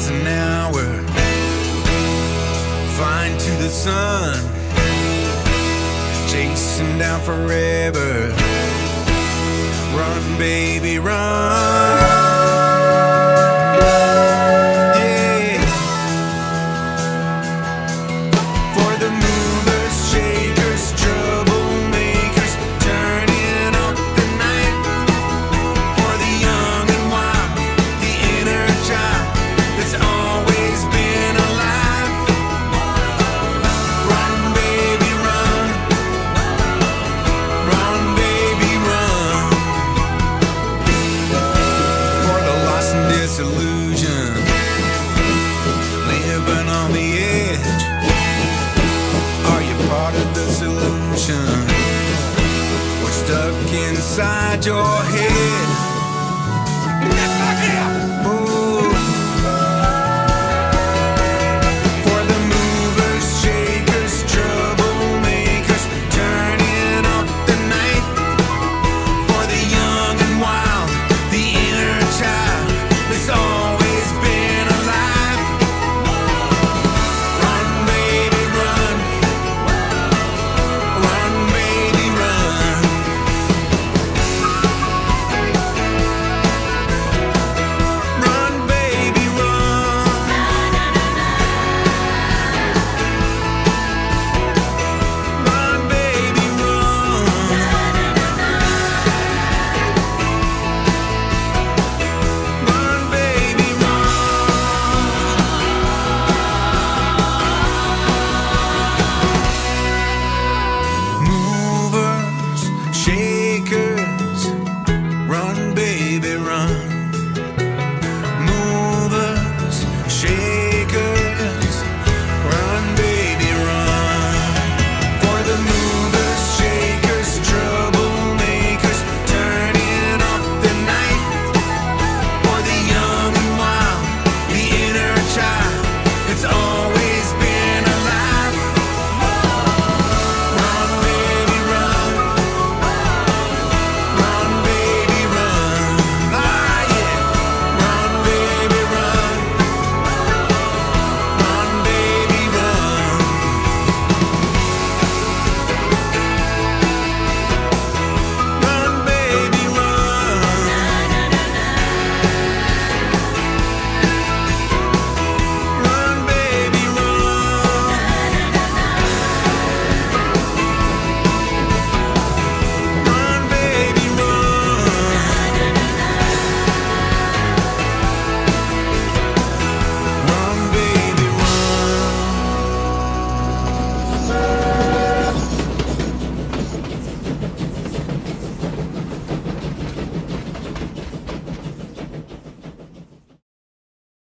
miles an hour, flying to the sun, chasing down forever. Run, baby, run. inside your head.